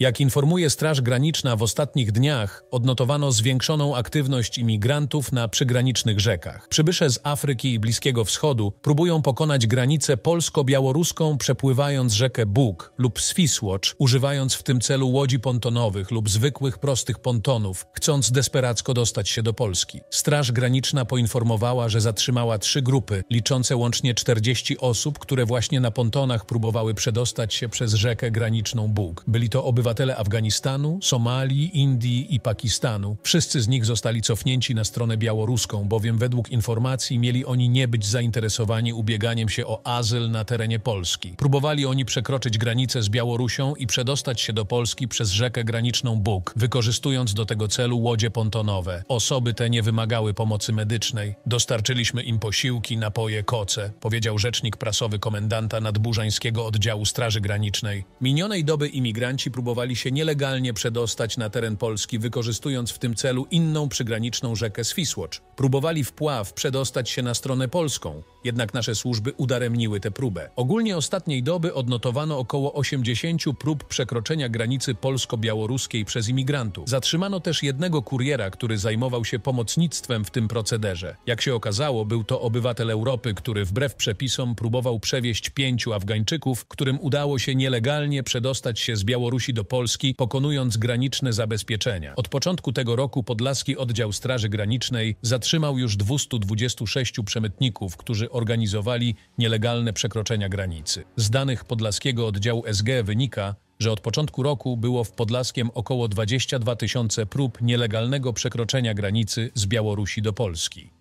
Jak informuje Straż Graniczna, w ostatnich dniach odnotowano zwiększoną aktywność imigrantów na przygranicznych rzekach. Przybysze z Afryki i Bliskiego Wschodu próbują pokonać granicę polsko-białoruską przepływając rzekę Bóg lub Swisłocz, używając w tym celu łodzi pontonowych lub zwykłych prostych pontonów, chcąc desperacko dostać się do Polski. Straż Graniczna poinformowała, że zatrzymała trzy grupy, liczące łącznie 40 osób, które właśnie na pontonach próbowały przedostać się przez rzekę graniczną Bóg. Byli to obywatele Afganistanu, Somalii, Indii i Pakistanu. Wszyscy z nich zostali cofnięci na stronę białoruską, bowiem według informacji mieli oni nie być zainteresowani ubieganiem się o azyl na terenie Polski. Próbowali oni przekroczyć granicę z Białorusią i przedostać się do Polski przez rzekę graniczną Bóg, wykorzystując do tego celu łodzie pontonowe. Osoby te nie wymagały pomocy medycznej. Dostarczyliśmy im posiłki, napoje, koce, powiedział rzecznik prasowy komendanta nadburzańskiego oddziału Straży Granicznej. Minionej doby imigranci próbowali się nielegalnie przedostać na teren Polski, wykorzystując w tym celu inną przygraniczną rzekę Swisłocz. Próbowali wpław przedostać się na stronę polską, jednak nasze służby udaremniły tę próbę. Ogólnie ostatniej doby odnotowano około 80 prób przekroczenia granicy polsko-białoruskiej przez imigrantów. Zatrzymano też jednego kuriera, który zajmował się pomocnictwem w tym procederze. Jak się okazało, był to obywatel Europy, który wbrew przepisom próbował przewieźć pięciu Afgańczyków, którym udało się nielegalnie przedostać się z Białorusi do Polski, pokonując graniczne zabezpieczenia. Od początku tego roku Podlaski Oddział Straży Granicznej zatrzymał już 226 przemytników, którzy organizowali nielegalne przekroczenia granicy. Z danych Podlaskiego Oddziału SG wynika, że od początku roku było w Podlaskiem około 22 tysiące prób nielegalnego przekroczenia granicy z Białorusi do Polski.